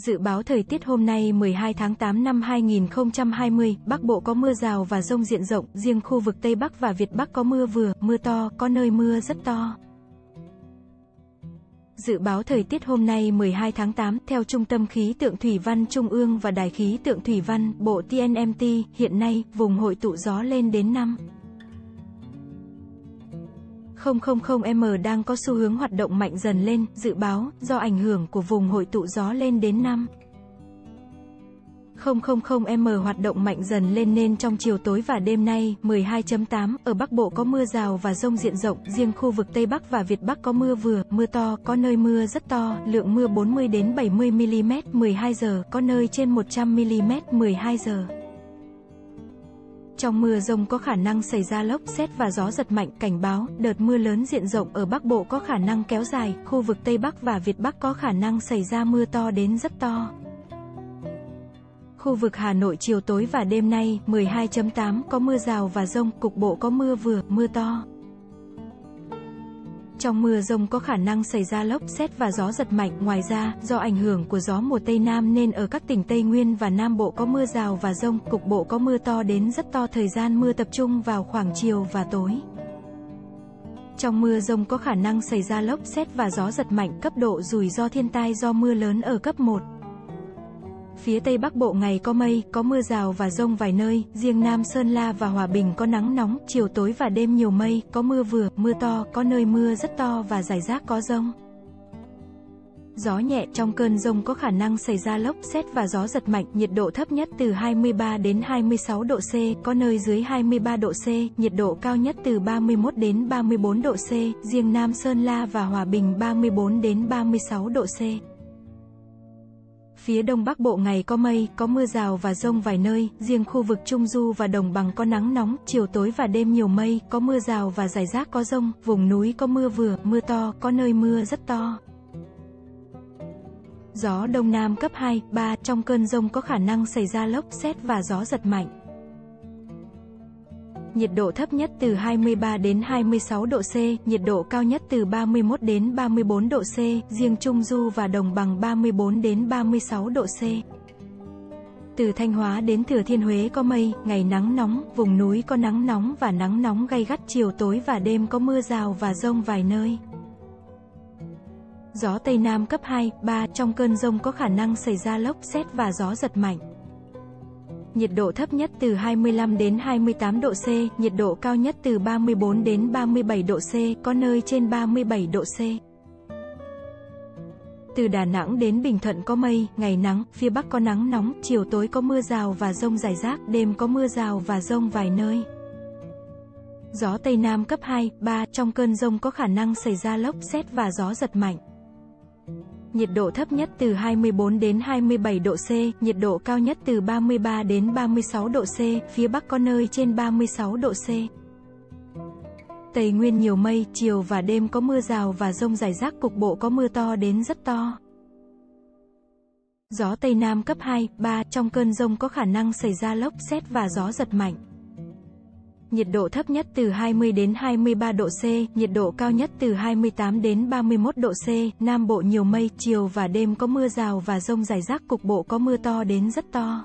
Dự báo thời tiết hôm nay 12 tháng 8 năm 2020, Bắc Bộ có mưa rào và rông diện rộng, riêng khu vực Tây Bắc và Việt Bắc có mưa vừa, mưa to, có nơi mưa rất to. Dự báo thời tiết hôm nay 12 tháng 8, theo Trung tâm Khí tượng Thủy văn Trung ương và Đài khí tượng Thủy văn, Bộ TNMT, hiện nay, vùng hội tụ gió lên đến 5. 000M đang có xu hướng hoạt động mạnh dần lên, dự báo, do ảnh hưởng của vùng hội tụ gió lên đến 5. 000M hoạt động mạnh dần lên nên trong chiều tối và đêm nay, 12.8, ở Bắc Bộ có mưa rào và rông diện rộng, riêng khu vực Tây Bắc và Việt Bắc có mưa vừa, mưa to, có nơi mưa rất to, lượng mưa 40 đến 70 mm, 12 giờ, có nơi trên 100 mm, 12 giờ. Trong mưa rông có khả năng xảy ra lốc, xét và gió giật mạnh, cảnh báo, đợt mưa lớn diện rộng ở Bắc Bộ có khả năng kéo dài, khu vực Tây Bắc và Việt Bắc có khả năng xảy ra mưa to đến rất to. Khu vực Hà Nội chiều tối và đêm nay, 12.8, có mưa rào và rông, cục bộ có mưa vừa, mưa to. Trong mưa rông có khả năng xảy ra lốc xét và gió giật mạnh. Ngoài ra, do ảnh hưởng của gió mùa Tây Nam nên ở các tỉnh Tây Nguyên và Nam Bộ có mưa rào và rông, cục bộ có mưa to đến rất to. Thời gian mưa tập trung vào khoảng chiều và tối. Trong mưa rông có khả năng xảy ra lốc xét và gió giật mạnh cấp độ rủi ro thiên tai do mưa lớn ở cấp 1. Phía Tây Bắc Bộ ngày có mây, có mưa rào và rông vài nơi, riêng Nam Sơn La và Hòa Bình có nắng nóng, chiều tối và đêm nhiều mây, có mưa vừa, mưa to, có nơi mưa rất to và rải rác có rông. Gió nhẹ trong cơn rông có khả năng xảy ra lốc, xét và gió giật mạnh, nhiệt độ thấp nhất từ 23 đến 26 độ C, có nơi dưới 23 độ C, nhiệt độ cao nhất từ 31 đến 34 độ C, riêng Nam Sơn La và Hòa Bình 34 đến 36 độ C. Phía đông bắc bộ ngày có mây, có mưa rào và rông vài nơi, riêng khu vực Trung Du và Đồng Bằng có nắng nóng, chiều tối và đêm nhiều mây, có mưa rào và rải rác có rông, vùng núi có mưa vừa, mưa to, có nơi mưa rất to. Gió Đông Nam cấp 2, 3, trong cơn rông có khả năng xảy ra lốc, xét và gió giật mạnh nhiệt độ thấp nhất từ 23 đến 26 độ C, nhiệt độ cao nhất từ 31 đến 34 độ C, riêng Trung Du và Đồng Bằng 34 đến 36 độ C. Từ Thanh Hóa đến Thừa Thiên Huế có mây, ngày nắng nóng, vùng núi có nắng nóng và nắng nóng gay gắt chiều tối và đêm có mưa rào và rông vài nơi. Gió Tây Nam cấp 2, 3, trong cơn rông có khả năng xảy ra lốc xét và gió giật mạnh nhiệt độ thấp nhất từ 25 đến 28 độ C, nhiệt độ cao nhất từ 34 đến 37 độ C, có nơi trên 37 độ C. Từ Đà Nẵng đến Bình Thuận có mây, ngày nắng, phía Bắc có nắng nóng, chiều tối có mưa rào và rông rải rác, đêm có mưa rào và rông vài nơi. Gió Tây Nam cấp 2, 3, trong cơn rông có khả năng xảy ra lốc, xét và gió giật mạnh nhiệt độ thấp nhất từ 24 đến 27 độ C, nhiệt độ cao nhất từ 33 đến 36 độ C, phía Bắc có nơi trên 36 độ C. Tây Nguyên nhiều mây, chiều và đêm có mưa rào và rông rải rác cục bộ có mưa to đến rất to. Gió Tây Nam cấp 2, 3, trong cơn rông có khả năng xảy ra lốc, xét và gió giật mạnh nhiệt độ thấp nhất từ 20 đến 23 độ C, nhiệt độ cao nhất từ 28 đến 31 độ C, Nam Bộ nhiều mây, chiều và đêm có mưa rào và rông rải rác cục bộ có mưa to đến rất to.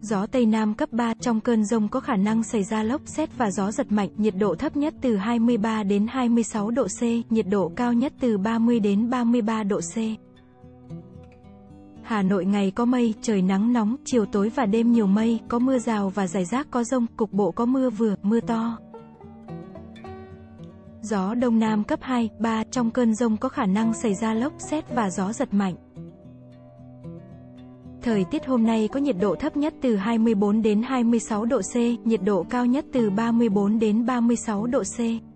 Gió Tây Nam cấp 3, trong cơn rông có khả năng xảy ra lốc xét và gió giật mạnh, nhiệt độ thấp nhất từ 23 đến 26 độ C, nhiệt độ cao nhất từ 30 đến 33 độ C. Hà Nội ngày có mây, trời nắng nóng, chiều tối và đêm nhiều mây, có mưa rào và rải rác có rông, cục bộ có mưa vừa, mưa to. Gió Đông Nam cấp 2, 3, trong cơn rông có khả năng xảy ra lốc, xét và gió giật mạnh. Thời tiết hôm nay có nhiệt độ thấp nhất từ 24 đến 26 độ C, nhiệt độ cao nhất từ 34 đến 36 độ C.